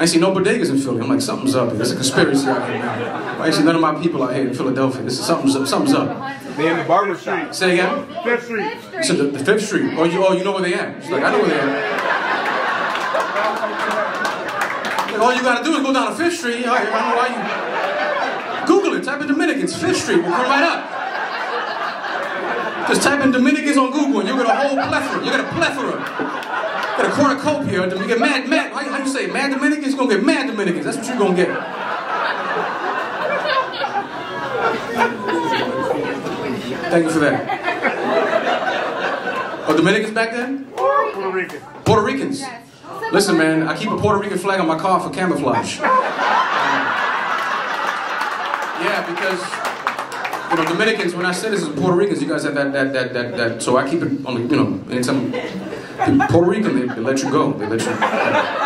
I ain't see no bodegas in Philly. I'm like, something's up. There's a conspiracy out here now. I see none of my people out here in Philadelphia. This is something's up. Something's up. They in the barber shop. Say again. Fifth Street. So the, the Fifth Street. Oh, you, oh, you know where they at? She's like, I know where they at. Like, all you gotta do is go down to Fifth Street. I, I know why you. Google it. Type in Dominicans. Fifth Street We'll come right up. Just type in Dominicans on Google and you'll get a whole plethora. You get a plethora. Get a cornucopia. You get mad, mad. How, how you say? Mad Dominicans? You're gonna get mad Dominicans. That's what you're gonna get. Thank you for that. Oh, Dominicans back then? Puerto Rican. Puerto Ricans. Listen, man, I keep a Puerto Rican flag on my car for camouflage. yeah, because you know Dominicans. When I say this is Puerto Ricans, you guys have that that that that, that so I keep it on the you know anytime Puerto Rican they, they let you go. They let you.